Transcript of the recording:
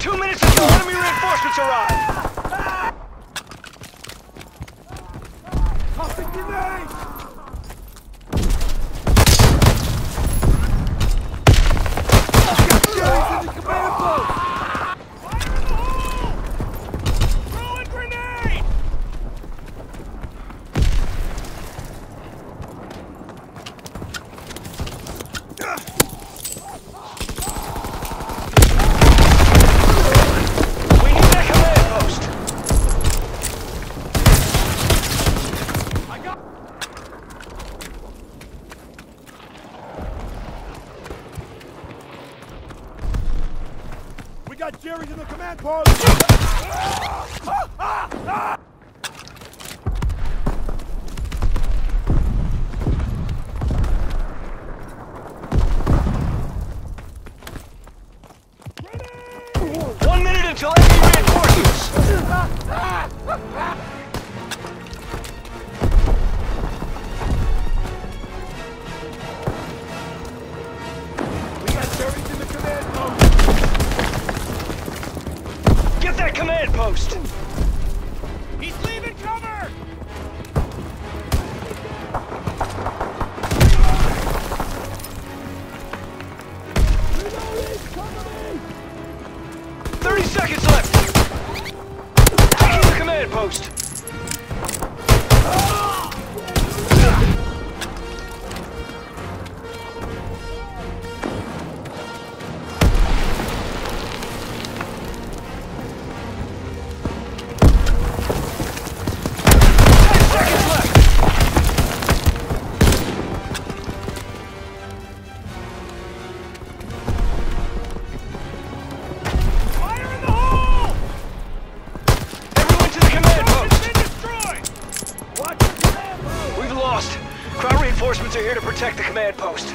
Two minutes until enemy reinforcements arrive! Tossing grenades! Got Jerry's in the command post! One minute until enemy reinforcements. We got Jerry's in the command post! Command post. He's leaving cover! Thirty seconds left. Taking the command post. Crowd reinforcements are here to protect the command post.